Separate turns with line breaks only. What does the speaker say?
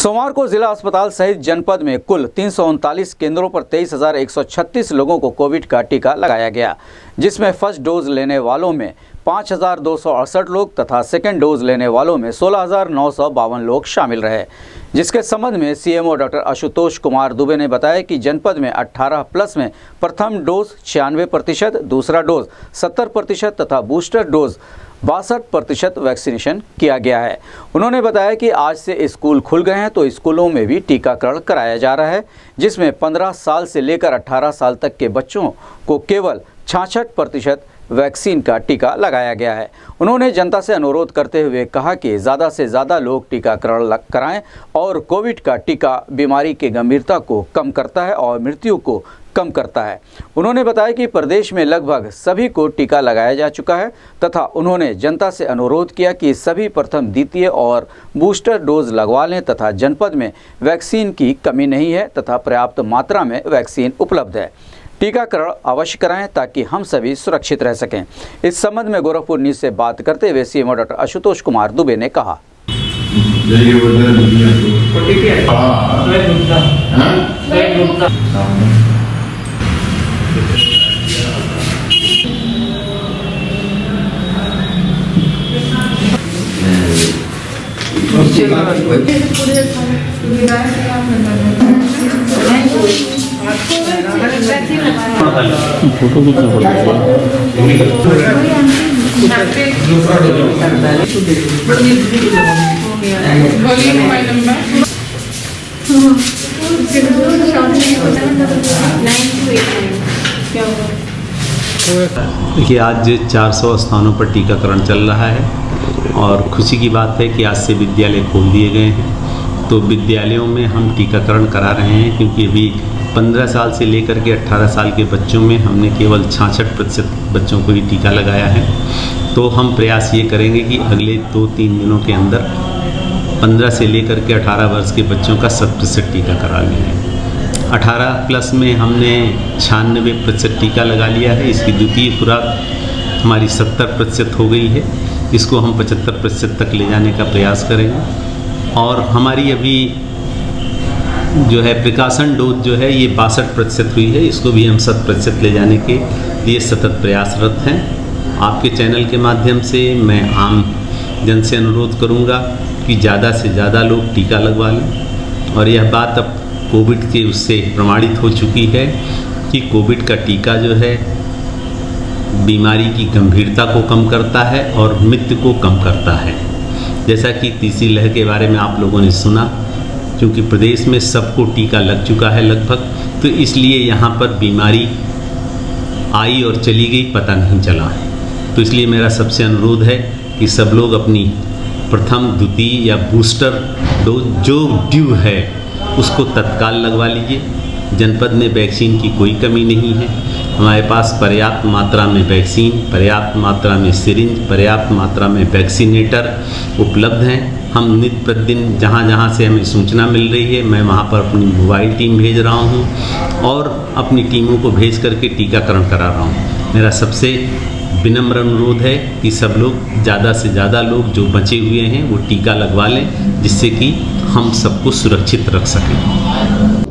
सोमवार को जिला अस्पताल सहित जनपद में कुल तीन सौ उनतालीस केंद्रों पर तेईस लोगों को कोविड का टीका लगाया गया, जिसमें फ़र्स्ट डोज लेने वालों में पाँच हज़ार दो सौ अड़सठ लोग तथा सेकेंड डोज लेने वालों में सोलह लोग शामिल रहे। जिसके संबंध में सीएमओ डॉक्टर आशुतोष कुमार दुबे ने बताया कि जनपद में 18 प्लस में प्रथम डोज छियानवे प्रतिशत, दूसरा डोज 70 प्रतिशत तथा बूस्टर डोज बासठ प्रतिशत वैक्सीनेशन किया गया है। उन्होंने बताया कि आज से स्कूल खुल गए हैं तो स्कूलों में भी टीकाकरण कराया जा रहा है, जिसमें 15 साल से लेकर 18 साल तक के बच्चों को केवल छाछठ प्रतिशत वैक्सीन का टीका लगाया गया है। उन्होंने जनता से अनुरोध करते हुए कहा कि ज़्यादा से ज़्यादा लोग टीकाकरण कराएँ और कोविड का टीका बीमारी की गंभीरता को कम करता है और मृत्यु को कम करता है। उन्होंने बताया कि प्रदेश में लगभग सभी को टीका लगाया जा चुका है तथा उन्होंने जनता से अनुरोध किया कि सभी प्रथम द्वितीय और बूस्टर डोज लगवा लें तथा जनपद में वैक्सीन की कमी नहीं है तथा पर्याप्त मात्रा में वैक्सीन उपलब्ध है। टीकाकरण अवश्य कराएँ ताकि हम सभी सुरक्षित रह सकें। इस संबंध में गोरखपुर न्यूज़ से बात करते हुए सीएमओ डॉक्टर आशुतोष कुमार दुबे ने कहा।
फ़ोटो
देखिए, आज 400 स्थानों पर टीकाकरण चल रहा है और खुशी की बात है कि आज से विद्यालय खोल दिए गए हैं। तो विद्यालयों में हम टीकाकरण करा रहे हैं, क्योंकि अभी 15 साल से लेकर के 18 साल के बच्चों में हमने केवल छाछठ प्रतिशत बच्चों को ही टीका लगाया है। तो हम प्रयास ये करेंगे कि अगले दो तीन दिनों के अंदर 15 से लेकर के 18 वर्ष के बच्चों का शत प्रतिशत टीका करा लिया है। 18 प्लस में हमने छियानबे प्रतिशत टीका लगा लिया है। इसकी द्वितीय खुराक हमारी 70 प्रतिशत हो गई है। इसको हम 75 प्रतिशत तक ले जाने का प्रयास करेंगे। और हमारी अभी जो है प्रिकाशन डोज जो है ये बासठ प्रतिशत हुई है, इसको भी हम शत प्रतिशत ले जाने के लिए सतत प्रयासरत हैं। आपके चैनल के माध्यम से मैं आम जन से अनुरोध करूँगा कि ज़्यादा से ज़्यादा लोग टीका लगवा लें। और यह बात अब कोविड के उससे प्रमाणित हो चुकी है कि कोविड का टीका जो है बीमारी की गंभीरता को कम करता है और मृत्यु को कम करता है। जैसा कि तीसरी लहर के बारे में आप लोगों ने सुना, क्योंकि प्रदेश में सबको टीका लग चुका है लगभग तो इसलिए यहाँ पर बीमारी आई और चली गई, पता नहीं चला है। तो इसलिए मेरा सबसे अनुरोध है कि सब लोग अपनी प्रथम, द्वितीय या बूस्टर डोज जो ड्यू है, उसको तत्काल लगवा लीजिए। जनपद में वैक्सीन की कोई कमी नहीं है। हमारे पास पर्याप्त मात्रा में वैक्सीन, पर्याप्त मात्रा में सिरिंज, पर्याप्त मात्रा में वैक्सीनेटर उपलब्ध हैं। हम नित प्रतिदिन जहाँ जहाँ से हमें सूचना मिल रही है, मैं वहाँ पर अपनी मोबाइल टीम भेज रहा हूँ और अपनी टीमों को भेज करके टीकाकरण करा रहा हूँ। मेरा सबसे विनम्र अनुरोध है कि सब लोग, ज़्यादा से ज़्यादा लोग जो बचे हुए हैं, वो टीका लगवा लें, जिससे कि हम सबको सुरक्षित रख सकें।